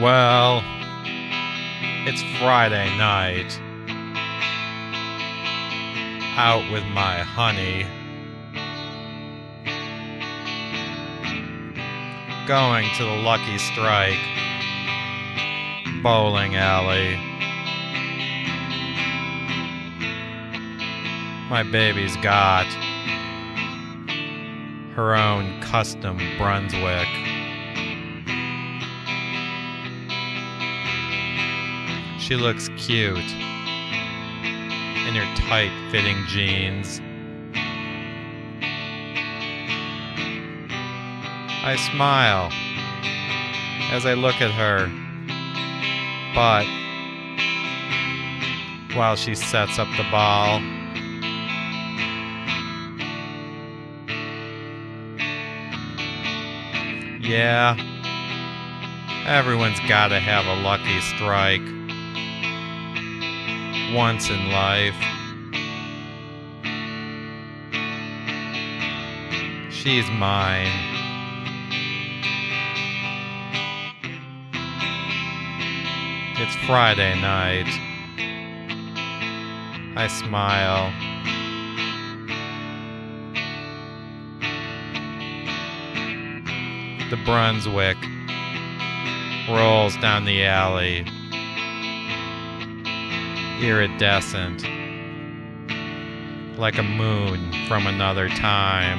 Well, it's Friday night. Out with my honey. Going to the Lucky Strike bowling alley. My baby's got her own custom Brunswick. She looks cute. In her tight fitting jeans. I smile as I look at her, but while she sets up the ball, yeah, everyone's gotta have a lucky strike once in life. She's mine. It's Friday night. I smile. The Brunswick rolls down the alley iridescent, like a moon from another time.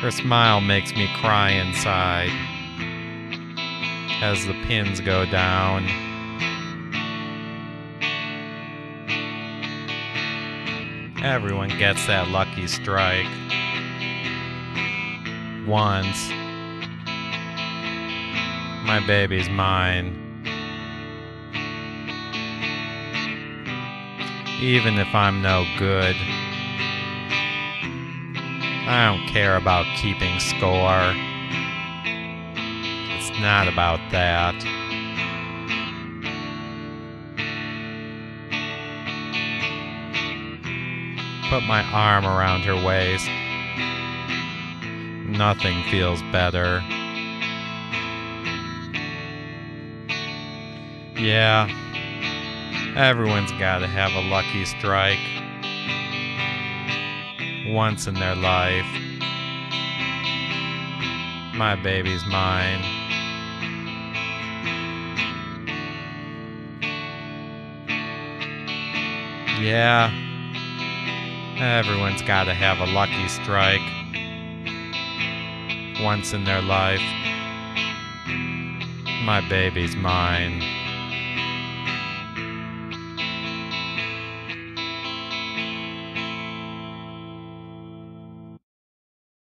Her smile makes me cry inside as the pins go down. Everyone gets that lucky strike once my baby's mine. Even if I'm no good, I don't care about keeping score. It's not about that. Put my arm around her waist. Nothing feels better. Yeah, everyone's gotta have a lucky strike once in their life. My baby's mine. Yeah, everyone's gotta have a lucky strike once in their life. My baby's mine.